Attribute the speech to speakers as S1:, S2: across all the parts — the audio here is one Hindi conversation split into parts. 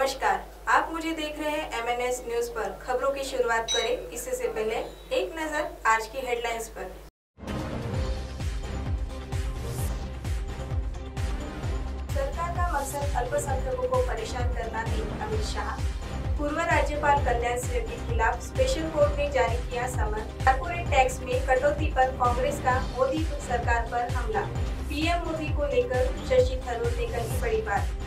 S1: नमस्कार। आप मुझे देख रहे हैं एमएनएस न्यूज़ पर। खबरों की शुरुआत करें। इससे से पहले एक नज़र आज की हेडलाइंस पर। सरकार का मकसद अल्पसंख्यकों को परेशान करना थी अमित शाह। पूर्व राज्यपाल कल्याण सिंह के खिलाफ स्पेशल कोर्ट ने जारी किया समन। कारपोरेट टैक्स में कटौती पर कांग्रेस का मोदी सरकार पर हमला। पीएम मोदी को लेकर शशि थरूर ने कही बड़ी बात।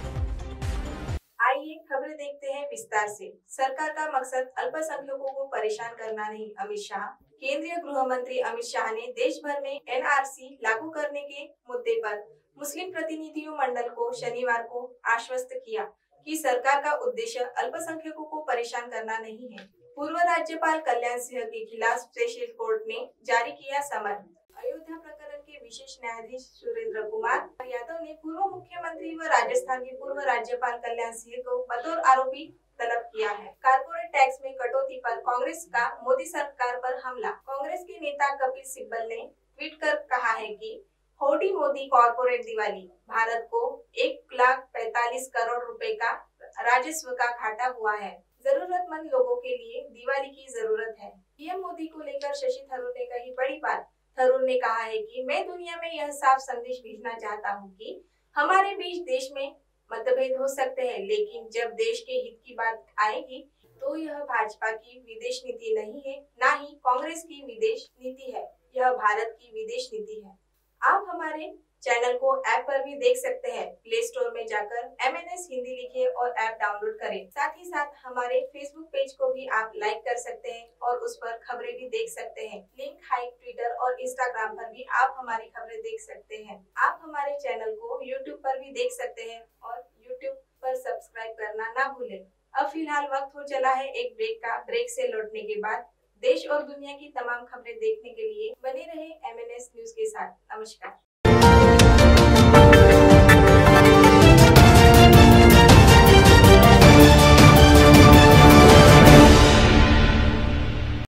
S1: विस्तार से। सरकार का मकसद अल्पसंख्यकों को परेशान करना नहीं, अमित शाह। केंद्रीय गृह मंत्री अमित शाह ने देश भर में एनआरसी लागू करने के मुद्दे पर मुस्लिम प्रतिनिधियों मंडल को शनिवार को आश्वस्त किया कि सरकार का उद्देश्य अल्पसंख्यकों को परेशान करना नहीं है। पूर्व राज्यपाल कल्याण सिंह के खिलाफ स्पेशल कोर्ट ने जारी किया समन। अयोध्या प्रकरण के विशेष न्यायाधीश सुरेंद्र कुमार यादव ने पूर्व मुख्यमंत्री व राजस्थान के पूर्व राज्यपाल कल्याण सिंह को बतौर आरोपी तलब किया है। कारपोरेट टैक्स में कटौती पर कांग्रेस का मोदी सरकार पर हमला। कांग्रेस के नेता कपिल सिब्बल ने ट्वीट कर कहा है कि होडी मोदी कॉरपोरेट दिवाली, भारत को एक लाख पैतालीस करोड़ रुपए का राजस्व का घाटा हुआ है। जरूरतमंद लोगों के लिए दिवाली की ज़रूरत है। पीएम मोदी को लेकर शशि थरूर ने कही बड़ी बात। थरूर ने कहा है कि मैं दुनिया में यह साफ़ संदेश भेजना चाहता हूँ कि हमारे बीच देश में मतभेद हो सकते हैं, लेकिन जब देश के हित की बात आएगी तो यह भाजपा की विदेश नीति नहीं है, न ही कांग्रेस की विदेश नीति है, यह भारत की विदेश नीति है। आप हमारे चैनल को ऐप पर भी देख सकते हैं, प्ले स्टोर में जाकर एम एन एस हिंदी लिखिए और ऐप डाउनलोड करें। साथ ही साथ हमारे फेसबुक पेज को भी आप लाइक कर सकते हैं और उस पर खबरें भी देख सकते हैं। लिंक हाई ट्विटर और इंस्टाग्राम पर भी आप हमारी खबरें देख सकते हैं। आप हमारे चैनल को यूट्यूब पर भी देख सकते हैं और पर सब्सक्राइब करना ना भूले। अब फ़िलहाल वक्त हो चला है एक ब्रेक का। ब्रेक से लौटने के बाद देश और दुनिया की तमाम खबरें देखने के लिए बने रहे एमएनएस न्यूज़ के साथ। नमस्कार।